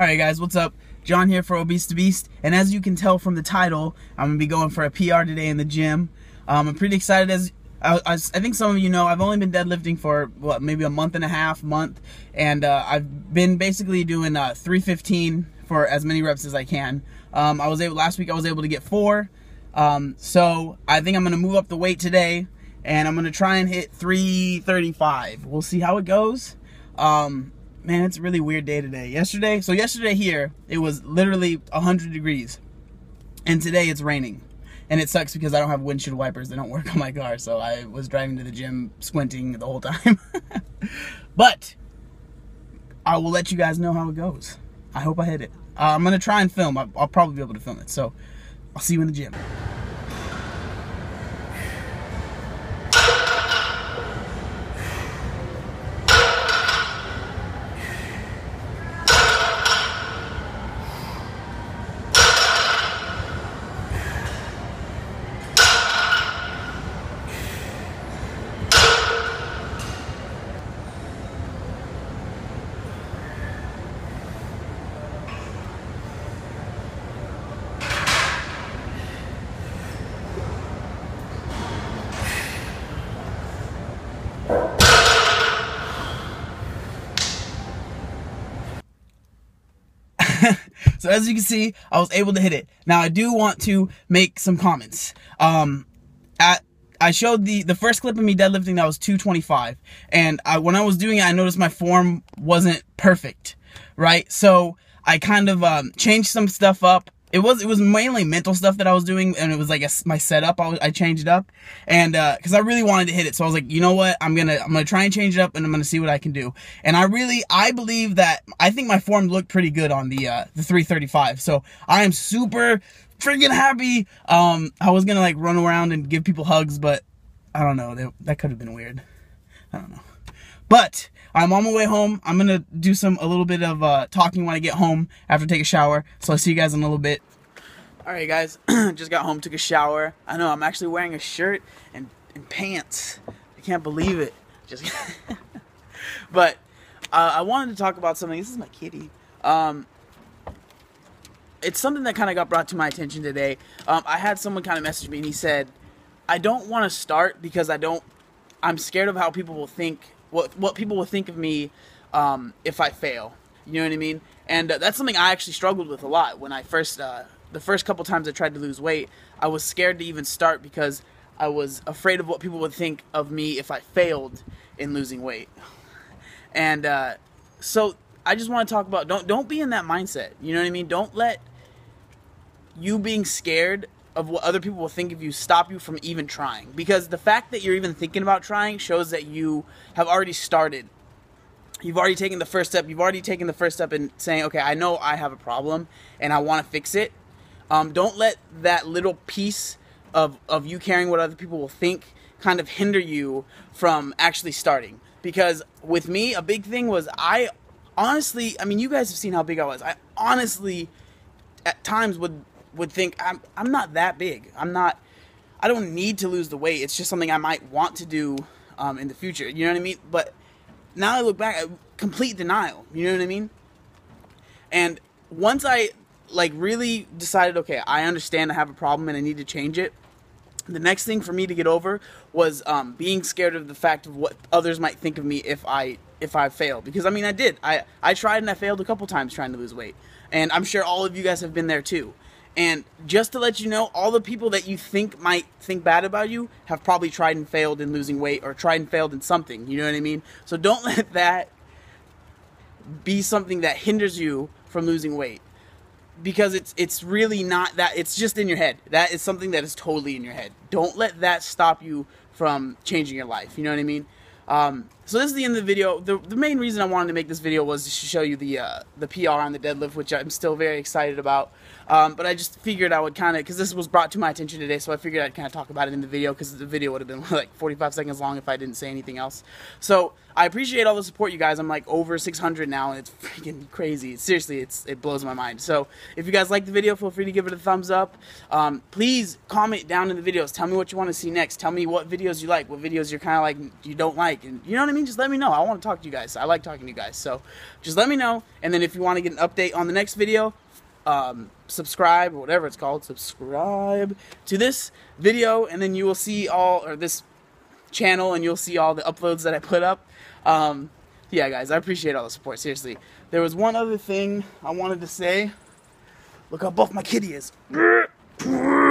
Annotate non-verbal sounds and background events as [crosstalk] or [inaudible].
Alright guys, what's up? John here for Obese to Beast, and as you can tell from the title, I'm going to be going for a PR today in the gym. Um, I'm pretty excited as I, I, I, think some of you know I've only been deadlifting for what maybe a month and a half month and uh, I've been basically doing uh, 315 for as many reps as I can um, I was able last week I was able to get four um, so I think I'm gonna move up the weight today and I'm gonna try and hit 335 we'll see how it goes um, man, it's a really weird day today. Yesterday, so yesterday here, it was literally 100 degrees. And today it's raining. And it sucks because I don't have windshield wipers. They don't work on my car. So I was driving to the gym squinting the whole time. [laughs] but I will let you guys know how it goes. I hope I hit it. Uh, I'm going to try and film. I'll, I'll probably be able to film it. So I'll see you in the gym. [laughs] so as you can see, I was able to hit it. Now I do want to make some comments. Um, at I showed the the first clip of me deadlifting that was 225, and I, when I was doing it, I noticed my form wasn't perfect, right? So I kind of um, changed some stuff up it was it was mainly mental stuff that I was doing, and it was like a, my setup. I, was, I changed it up, and because uh, I really wanted to hit it, so I was like, you know what, I'm gonna I'm gonna try and change it up, and I'm gonna see what I can do. And I really I believe that I think my form looked pretty good on the uh, the 335. So I am super freaking happy. Um, I was gonna like run around and give people hugs, but I don't know. That, that could have been weird. I don't know. But I'm on my way home. I'm gonna do some a little bit of uh, talking when I get home after I take a shower. So I'll see you guys in a little bit. All right, guys. [clears throat] Just got home, took a shower. I know I'm actually wearing a shirt and, and pants. I can't believe it. Just, [laughs] but uh, I wanted to talk about something. This is my kitty. Um, it's something that kind of got brought to my attention today. Um, I had someone kind of message me and he said, "I don't want to start because I don't. I'm scared of how people will think what what people will think of me um, if I fail. You know what I mean? And uh, that's something I actually struggled with a lot when I first uh, the first couple times I tried to lose weight. I was scared to even start because I was afraid of what people would think of me if I failed in losing weight. And uh, so I just want to talk about don't don't be in that mindset. You know what I mean? Don't let you being scared of what other people will think of you stop you from even trying. Because the fact that you're even thinking about trying shows that you have already started. You've already taken the first step. You've already taken the first step in saying, okay, I know I have a problem and I want to fix it. Um, don't let that little piece of, of you caring what other people will think kind of hinder you from actually starting. Because with me, a big thing was I honestly, I mean, you guys have seen how big I was. I honestly, at times, would would think I'm I'm not that big. I'm not. I don't need to lose the weight. It's just something I might want to do um, in the future. You know what I mean? But now I look back, complete denial. You know what I mean? And once I like really decided, okay, I understand I have a problem and I need to change it. The next thing for me to get over was um, being scared of the fact of what others might think of me if I if I fail. Because I mean, I did. I I tried and I failed a couple times trying to lose weight, and I'm sure all of you guys have been there too. And just to let you know, all the people that you think might think bad about you have probably tried and failed in losing weight or tried and failed in something. You know what I mean? So don't [laughs] let that be something that hinders you from losing weight. Because it's it's really not that it's just in your head. That is something that is totally in your head. Don't let that stop you from changing your life. You know what I mean? Um, so this is the end of the video. The, the main reason I wanted to make this video was to show you the uh, the PR on the deadlift, which I'm still very excited about. Um, but I just figured I would kind of, because this was brought to my attention today, so I figured I'd kind of talk about it in the video, because the video would have been [laughs] like 45 seconds long if I didn't say anything else. So I appreciate all the support, you guys. I'm like over 600 now, and it's [laughs] freaking crazy. Seriously, it's it blows my mind. So if you guys like the video, feel free to give it a thumbs up. Um, please comment down in the videos. Tell me what you want to see next. Tell me what videos you like, what videos you're kind of like you don't like, and you know what I mean. Mean, just let me know. I want to talk to you guys. I like talking to you guys. So just let me know. And then if you want to get an update on the next video, um, subscribe or whatever it's called, subscribe to this video, and then you will see all or this channel, and you'll see all the uploads that I put up. Um, yeah, guys, I appreciate all the support. Seriously, there was one other thing I wanted to say. Look how buff my kitty is. [clears throat]